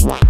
What?